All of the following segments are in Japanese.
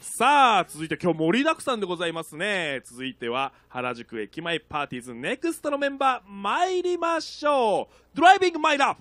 さあ、続いて今日盛りだくさんでございますね。続いては、原宿駅前パーティーズネクストのメンバー、参りましょう。ドライビングマイラブ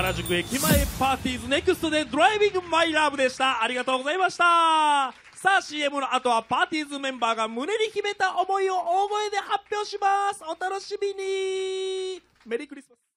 原宿駅前パーティーズネクストでドライビングマイラブでした。ありがとうございました。さあ CM の後はパーティーズメンバーが胸に秘めた思いを大声で発表します。お楽しみにメリークリスマス。